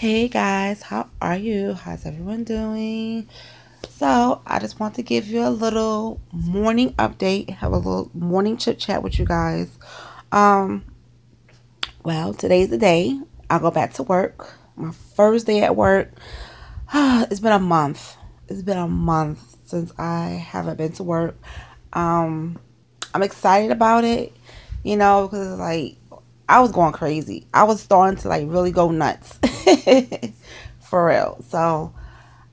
Hey guys, how are you? How's everyone doing? So, I just want to give you a little morning update, have a little morning chit chat with you guys. Um, well, today's the day. I'll go back to work. My first day at work. it's been a month. It's been a month since I haven't been to work. Um, I'm excited about it, you know, because like I was going crazy. I was starting to like really go nuts. For real. So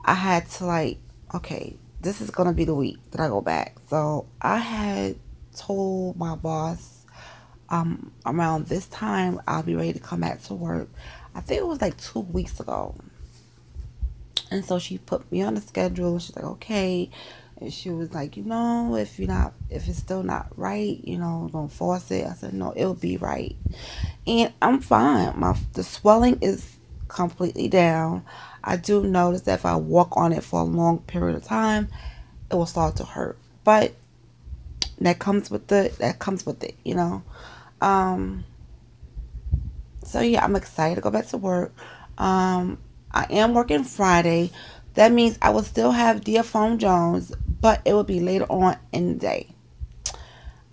I had to like, okay, this is gonna be the week that I go back. So I had told my boss um around this time I'll be ready to come back to work. I think it was like two weeks ago. And so she put me on the schedule. and She's like, okay, and she was like, you know, if you're not, if it's still not right, you know, don't force it. I said, no, it'll be right. And I'm fine. My the swelling is completely down. I do notice that if I walk on it for a long period of time, it will start to hurt. But that comes with the that comes with it, you know. Um so yeah, I'm excited to go back to work. Um I am working Friday. That means I will still have Dear Phone Jones but it will be later on in the day.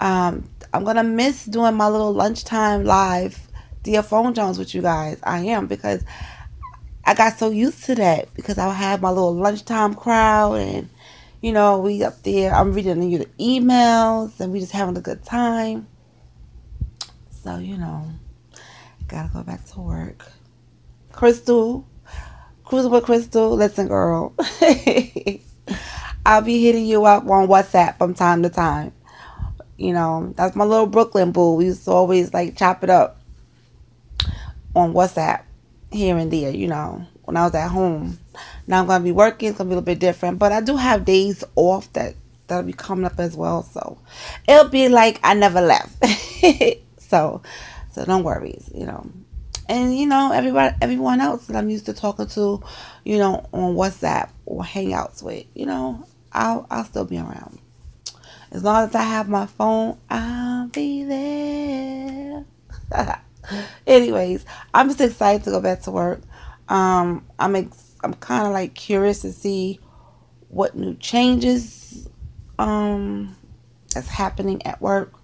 Um, I'm gonna miss doing my little lunchtime live Dear Phone Jones with you guys. I am because I got so used to that because I have my little lunchtime crowd and you know we up there. I'm reading you the emails and we just having a good time. So you know, gotta go back to work. Crystal, cruising with Crystal. Listen, girl. I'll be hitting you up on WhatsApp from time to time. You know, that's my little Brooklyn boo. We used to always like chop it up on WhatsApp here and there, you know, when I was at home. Now I'm gonna be working, it's gonna be a little bit different. But I do have days off that that'll be coming up as well. So it'll be like I never left. so so don't worry, you know. And you know, everybody everyone else that I'm used to talking to, you know, on WhatsApp or hangouts with, you know, I'll I'll still be around. As long as I have my phone, I'll be there. Anyways, I'm just excited to go back to work. Um, I'm ex- I'm kind of like curious to see what new changes um that's happening at work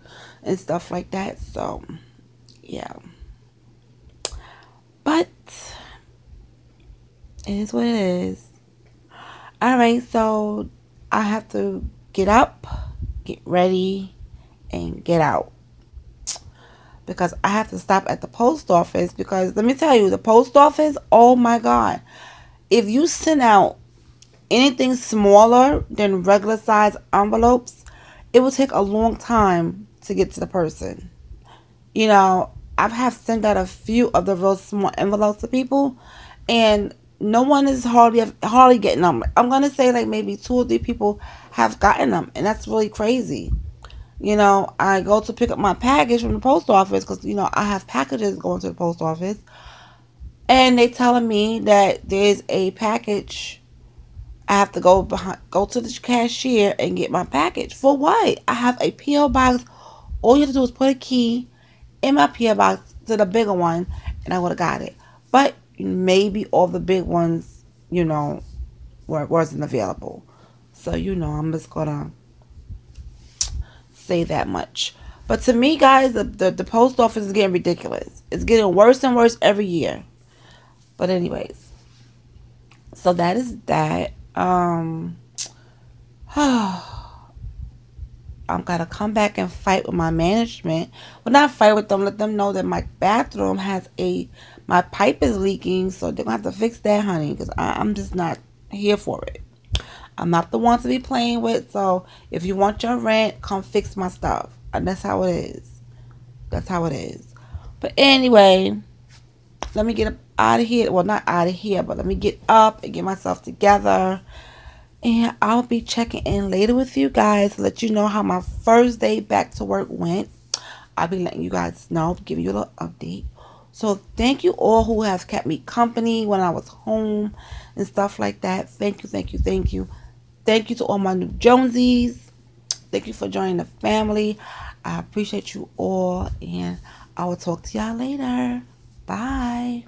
and stuff like that. So, yeah. But it is what it is. All right, so I have to get up, get ready, and get out. Because I have to stop at the post office. Because let me tell you, the post office, oh my God. If you send out anything smaller than regular size envelopes, it will take a long time to get to the person. You know, I've have sent out a few of the real small envelopes to people, and no one is hardly hardly getting them. I'm gonna say like maybe two or three people have gotten them, and that's really crazy. You know, I go to pick up my package from the post office because you know I have packages going to the post office, and they telling me that there's a package. I have to go behind, go to the cashier and get my package. For what? I have a PO box. All you have to do is put a key in my PO box to the bigger one, and I would have got it. But maybe all the big ones, you know, were, wasn't available. So, you know, I'm just gonna say that much. But to me, guys, the, the, the post office is getting ridiculous. It's getting worse and worse every year. But anyways, so that is that. Um, I'm gonna come back and fight with my management. Well, not fight with them. Let them know that my bathroom has a my pipe is leaking, so they're gonna have to fix that, honey, because I'm just not here for it. I'm not the one to be playing with. So if you want your rent, come fix my stuff. And that's how it is. That's how it is. But anyway, let me get out of here. Well, not out of here, but let me get up and get myself together. And I'll be checking in later with you guys to let you know how my first day back to work went. I'll be letting you guys know, giving you a little update. So thank you all who have kept me company when I was home and stuff like that. Thank you, thank you, thank you. Thank you to all my new Jonesies. Thank you for joining the family. I appreciate you all and I will talk to y'all later. Bye.